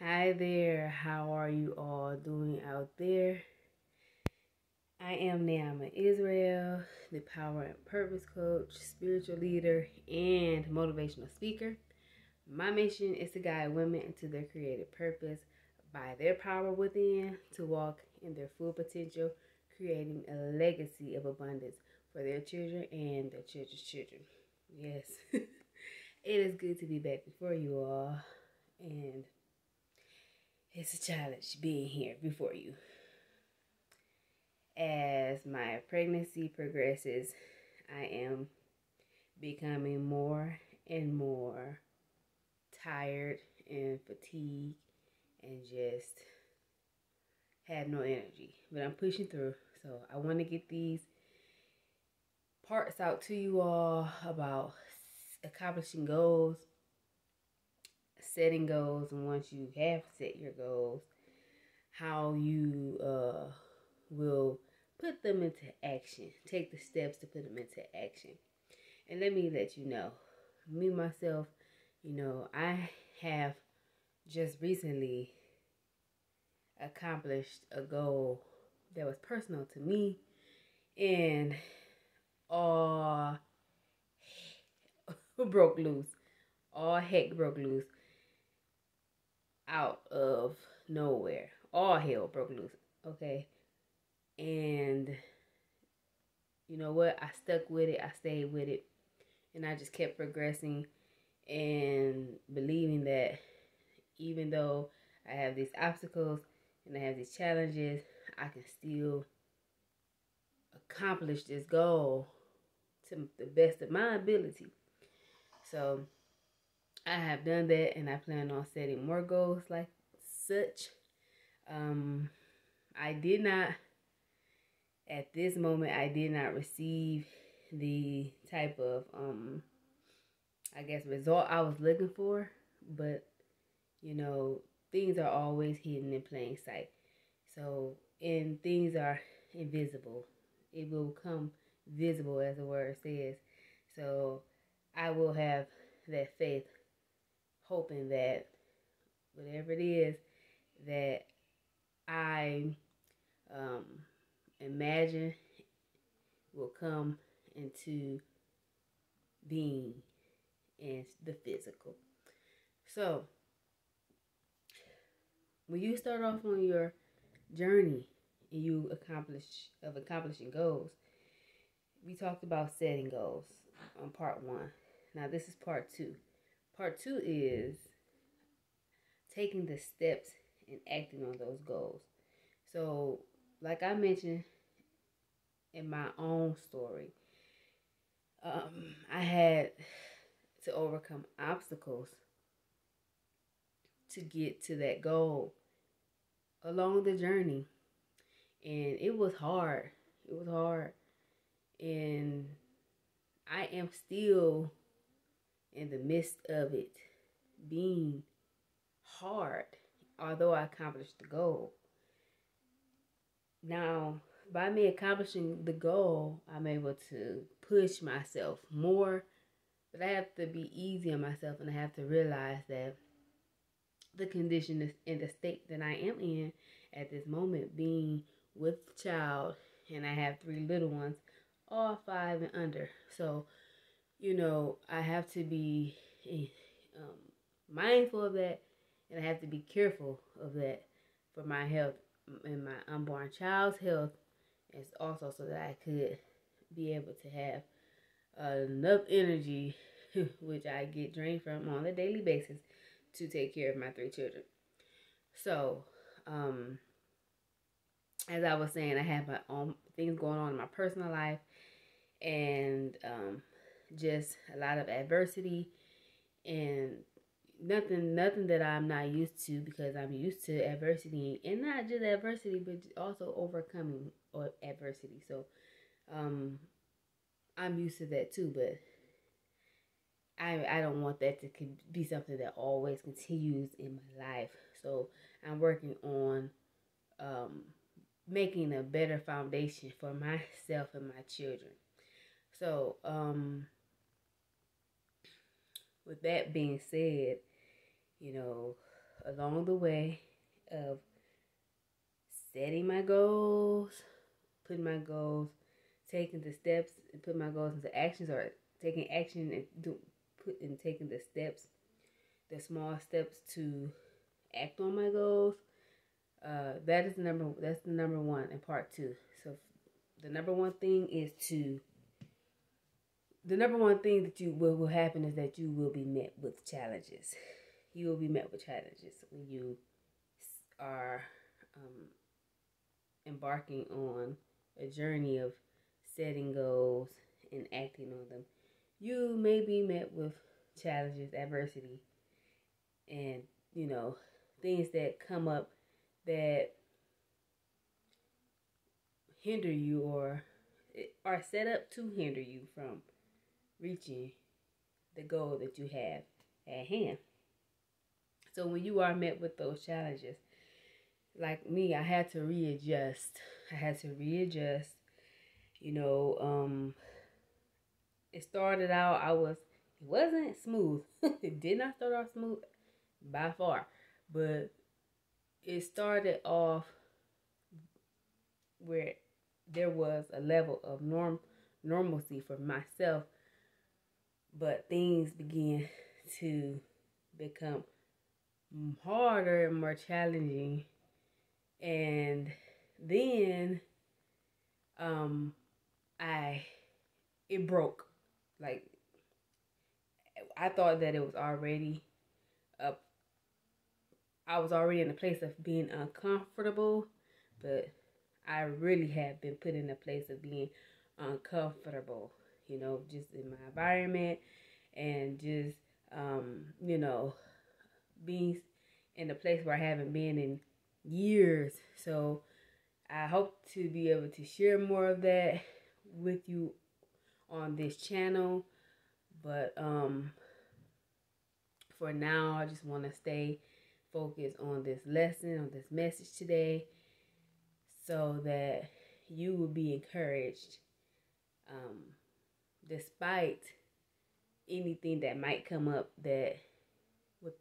Hi there, how are you all doing out there? I am Naamah Israel, the Power and Purpose Coach, spiritual leader, and motivational speaker. My mission is to guide women into their creative purpose by their power within to walk in their full potential, creating a legacy of abundance for their children and their children's children. Yes, it is good to be back before you all, and it's a challenge being here before you. As my pregnancy progresses, I am becoming more and more tired and fatigued and just have no energy. But I'm pushing through. So I want to get these parts out to you all about accomplishing goals, setting goals, and once you have set your goals, how you uh, will put them into action. Take the steps to put them into action. And let me let you know, me myself, you know, I have just recently accomplished a goal that was personal to me and all broke loose. All heck broke loose out of nowhere. All hell broke loose. Okay. And you know what? I stuck with it. I stayed with it. And I just kept progressing and believing that even though I have these obstacles and I have these challenges, I can still accomplish this goal to the best of my ability. So I have done that and I plan on setting more goals like such. Um, I did not, at this moment, I did not receive the type of, um, I guess, result I was looking for. But, you know, things are always hidden in plain sight. So, and things are invisible. It will come visible, as the word says. So, I will have that faith, hoping that whatever it is that I um, imagine will come into being in the physical. So, when you start off on your journey and you accomplish of accomplishing goals, we talked about setting goals on part one. Now this is part two. Part two is taking the steps and acting on those goals. So, like I mentioned in my own story, um, I had to overcome obstacles to get to that goal along the journey. And it was hard. It was hard. And I am still in the midst of it being hard, although I accomplished the goal. Now, by me accomplishing the goal, I'm able to push myself more, but I have to be easy on myself and I have to realize that the condition is in the state that I am in at this moment, being with child, and I have three little ones, all five and under. So, you know, I have to be um, mindful of that, and I have to be careful of that for my health and my unborn child's health, and also so that I could be able to have uh, enough energy, which I get drained from on a daily basis, to take care of my three children. So, um, as I was saying, I have my own things going on in my personal life and um, just a lot of adversity and nothing nothing that I'm not used to because I'm used to adversity and not just adversity but also overcoming adversity. So um I'm used to that too, but I I don't want that to be something that always continues in my life. So I'm working on um, making a better foundation for myself and my children. So um, with that being said, you know, along the way of setting my goals, putting my goals, taking the steps and put my goals into actions or taking action and do put and taking the steps, the small steps to act on my goals. Uh, that is the number. That's the number one in part two. So the number one thing is to. The number one thing that you will, will happen is that you will be met with challenges. You will be met with challenges when you are um, embarking on a journey of setting goals and acting on them. You may be met with challenges, adversity, and you know things that come up that hinder you or are set up to hinder you from reaching the goal that you have at hand. So when you are met with those challenges, like me, I had to readjust. I had to readjust. You know, um it started out I was it wasn't smooth. it did not start off smooth by far. But it started off where there was a level of norm normalcy for myself, but things begin to become harder and more challenging. And then um I it broke. Like I thought that it was already up I was already in a place of being uncomfortable, but I really have been put in a place of being uncomfortable, you know, just in my environment and just, um, you know, being in a place where I haven't been in years. So I hope to be able to share more of that with you on this channel. But um, for now, I just want to stay focused on this lesson, on this message today, so that you will be encouraged um, despite anything that might come up that would,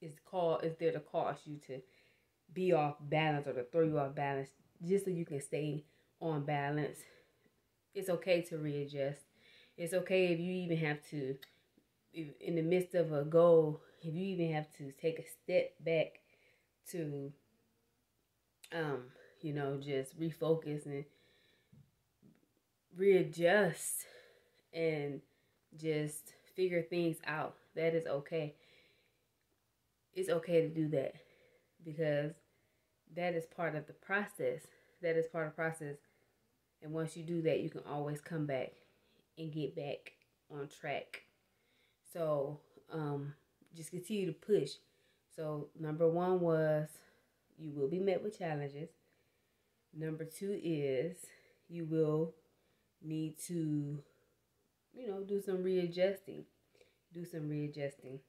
is called is there to cause you to be off balance or to throw you off balance just so you can stay on balance. It's okay to readjust. It's okay if you even have to in the midst of a goal if you even have to take a step back to um you know just refocus and readjust and just figure things out. That is okay. It's okay to do that because that is part of the process. That is part of the process. And once you do that you can always come back and get back on track. So um just continue to push. So, number one was you will be met with challenges. Number two is you will need to, you know, do some readjusting. Do some readjusting.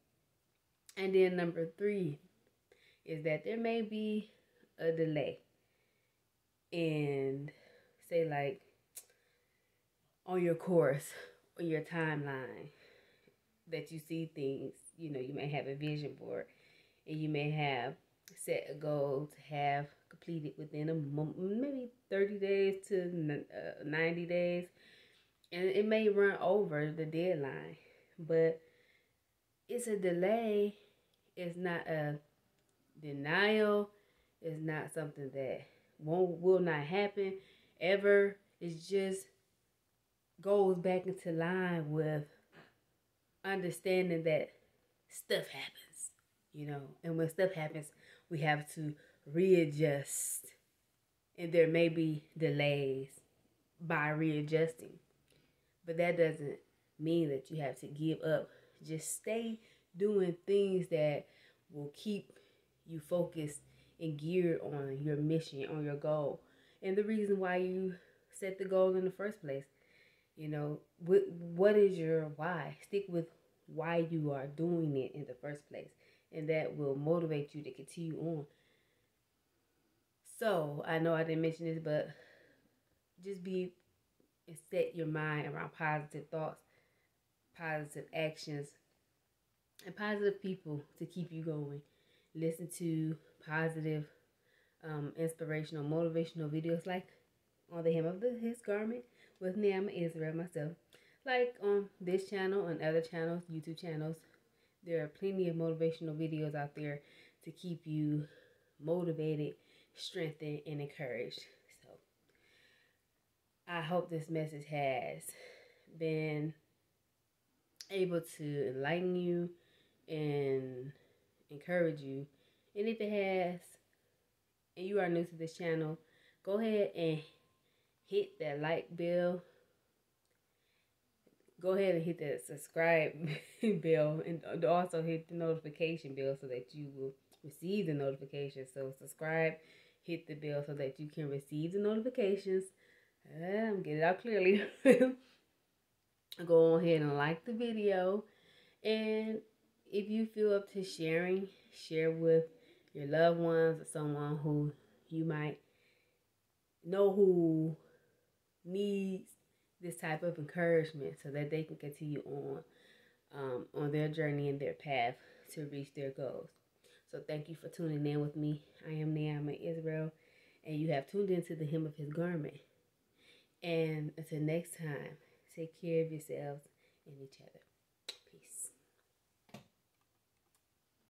And then number three is that there may be a delay. And say, like, on your course, on your timeline, that you see things you know, you may have a vision board and you may have set a goal to have completed within a month, maybe 30 days to uh, 90 days. And it may run over the deadline, but it's a delay. It's not a denial. It's not something that won't will not happen ever. It just goes back into line with understanding that stuff happens, you know, and when stuff happens, we have to readjust. And there may be delays by readjusting. But that doesn't mean that you have to give up. Just stay doing things that will keep you focused and geared on your mission, on your goal. And the reason why you set the goal in the first place. You know, what what is your why? Stick with why you are doing it in the first place. And that will motivate you to continue on. So, I know I didn't mention this, but just be and set your mind around positive thoughts, positive actions, and positive people to keep you going. listen to positive, um, inspirational, motivational videos like on the hem of the, his garment with Naamah Israel myself. Like on this channel and other channels, YouTube channels, there are plenty of motivational videos out there to keep you motivated, strengthened, and encouraged. So I hope this message has been able to enlighten you and encourage you. And if it has, and you are new to this channel, go ahead and hit that like bell. Go ahead and hit that subscribe bell and also hit the notification bell so that you will receive the notifications. So subscribe, hit the bell so that you can receive the notifications. Um, get it out clearly. go ahead and like the video. And if you feel up to sharing, share with your loved ones or someone who you might know who needs this type of encouragement so that they can continue on um, on their journey and their path to reach their goals. So thank you for tuning in with me. I am Naamah Israel, and you have tuned into the hem of his garment. And until next time, take care of yourselves and each other.